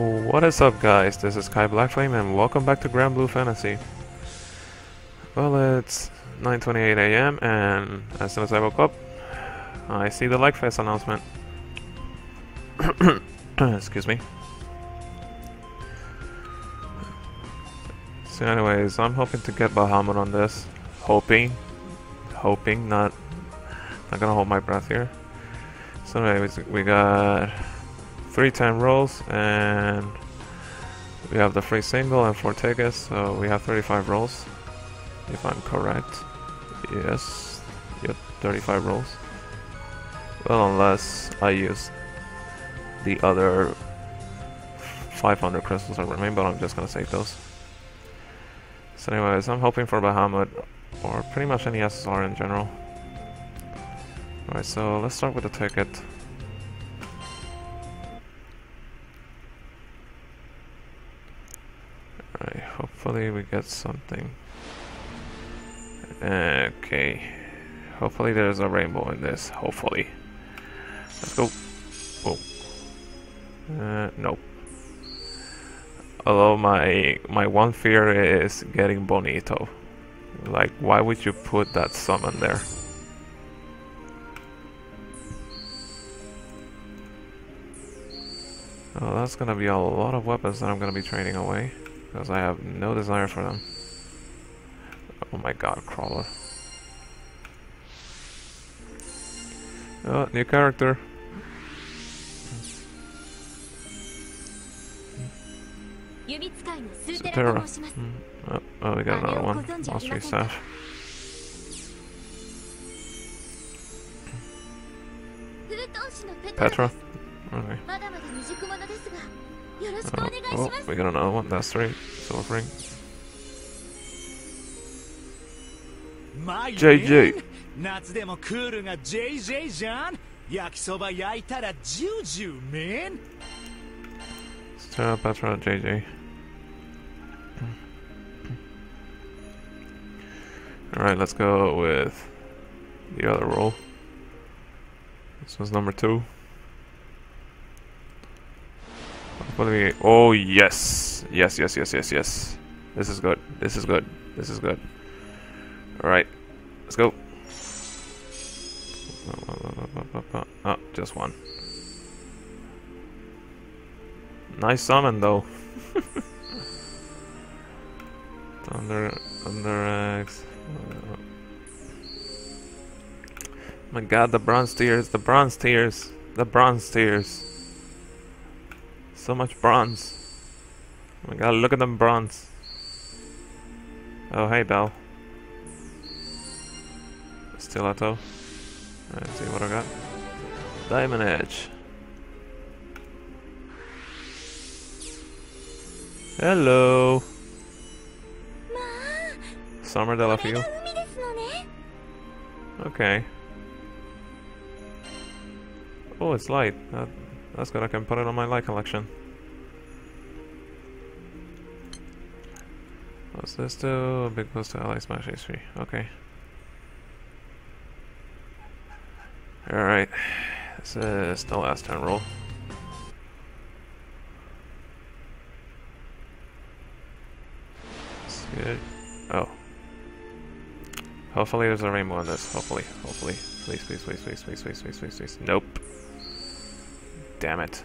What is up guys, this is Kai Blackflame and welcome back to Granblue Fantasy. Well it's 9.28am and as soon as I woke up, I see the Like announcement. Excuse me. So anyways, I'm hoping to get Bahamut on this. Hoping. Hoping, not... Not gonna hold my breath here. So anyways, we got three time rolls and we have the free single and four tickets so we have 35 rolls if I'm correct. Yes yep 35 rolls. Well unless I use the other 500 crystals that remain but I'm just gonna save those. So anyways I'm hoping for Bahamut or pretty much any SSR in general. Alright so let's start with the ticket hopefully we get something. Okay. Hopefully there's a rainbow in this. Hopefully. Let's go. Oh. Uh, nope. Although my my one fear is getting Bonito. Like, why would you put that summon there? Oh, that's gonna be a lot of weapons that I'm gonna be trading away. Because I have no desire for them. Oh my god, Crawler. Oh, new character. Sutera. Mm. Oh, oh, we got another one. Mastery Staff. Petra. Okay. Uh, oh, we got another one. That's three. Silver ring. JJ. 夏でもクールが JJ じゃん焼きそば焼いたらジュージュー man Sarah Petra JJ Alright, let's go with the other roll. This was number two. oh yes, yes, yes, yes, yes, yes. This is good. This is good. This is good. All right, let's go. Oh, just one. Nice summon though. Thunder, Thunder X. My God, the bronze tears, the bronze tears, the bronze tears. So much bronze. Oh my god, look at them bronze. Oh, hey, Bell. Stiletto. Let's see what I got. Diamond Edge. Hello. Summer Delafio. Okay. Oh, it's light. That that's good, I can put it on my light collection. What's this do? Big boost to ally smash HP. Okay. Alright. This is the last turn roll. That's good. Oh. Hopefully there's a rainbow on this. Hopefully. Hopefully. Please, please, please, please, please, please, please, please, please. Nope damn it.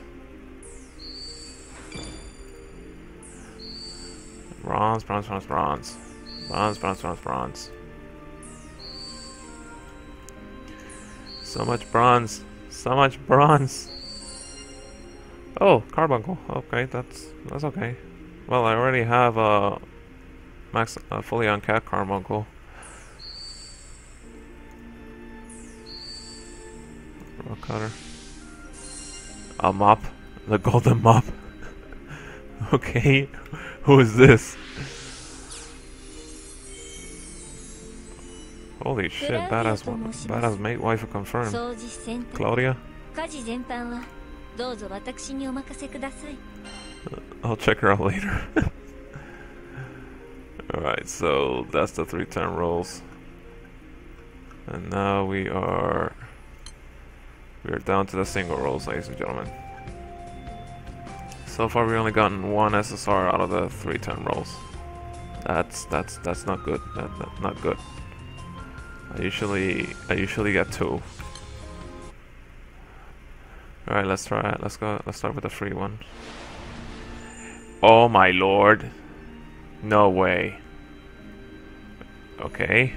Bronze, bronze, bronze, bronze. Bronze, bronze, bronze, bronze. So much bronze. So much bronze. Oh, carbuncle. Okay, that's that's okay. Well, I already have a max a fully uncapped carbuncle. Rock cutter. A mop? The golden mop? okay. Who is this? Holy shit, badass, badass mate wife confirmed. Claudia? I'll check her out later. Alright, so that's the three time rolls. And now we are we are down to the single rolls, ladies and gentlemen. So far, we've only gotten one SSR out of the three ten rolls. That's that's that's not good. That, that not good. I usually I usually get two. All right, let's try it. Let's go. Let's start with the free one. Oh my lord! No way. Okay,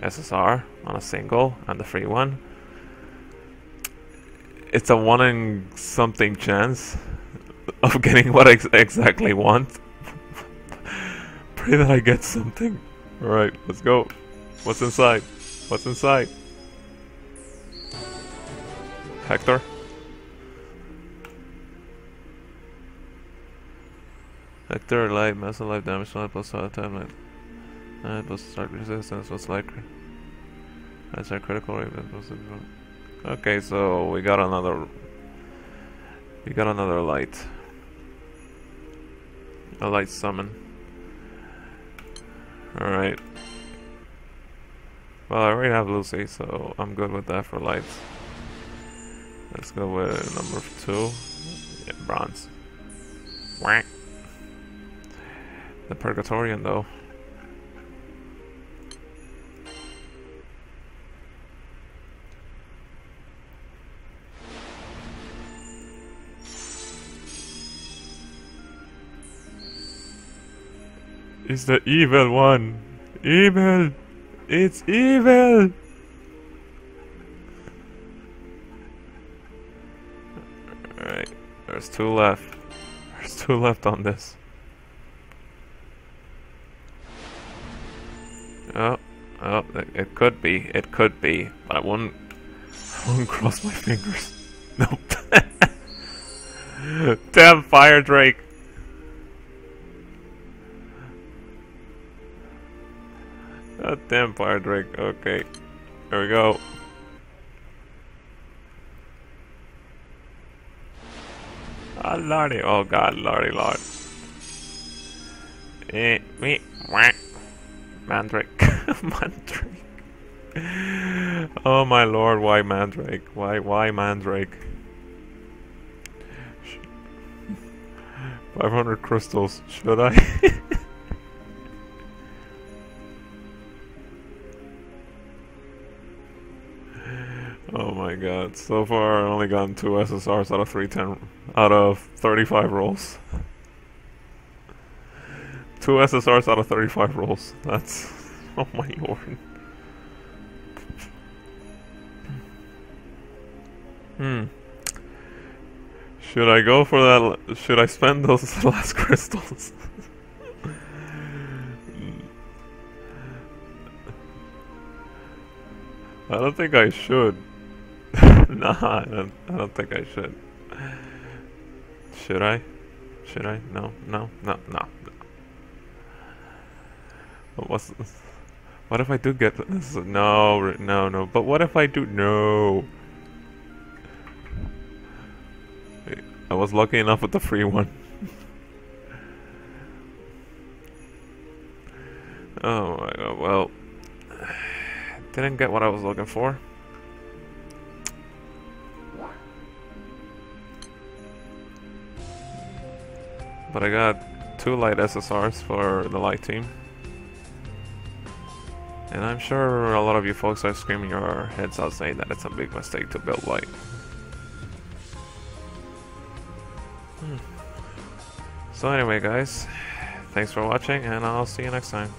SSR on a single and the free one. It's a one in something chance of getting what I ex exactly want. Pray that I get something. Alright, let's go. What's inside? What's inside? Hector? Hector, light, massive life damage, not plus all time, light. Uh, plus start resistance, what's likely? That's our critical rate, Okay, so we got another... We got another light. A light summon. Alright. Well, I already have Lucy, so I'm good with that for lights. Let's go with number two. Yeah, bronze. Whack. The Purgatorian, though. It's the evil one. Evil. It's evil. Alright. There's two left. There's two left on this. Oh. Oh, it could be. It could be. But I wouldn't... I wouldn't cross my fingers. Nope. Damn Fire Drake. Damn fire drake. Okay. There we go. Oh lordy. Oh god, lordy lord. Eh, me. Mandrake. Mandrake. Oh my lord, why Mandrake? Why, why Mandrake? 500 crystals. Should I? god. So far I've only gotten two SSRs out of 310 out of 35 rolls. Two SSRs out of 35 rolls. That's oh my lord. Hmm. Should I go for that? Should I spend those last crystals? I don't think I should. nah, I don't, I don't think I should. Should I? Should I? No, no, no, no. What's What if I do get this? No, no, no. But what if I do? No. I was lucky enough with the free one. oh my god, well. Didn't get what I was looking for. But I got two light SSRs for the light team. And I'm sure a lot of you folks are screaming your heads out saying that it's a big mistake to build light. Hmm. So anyway guys, thanks for watching and I'll see you next time.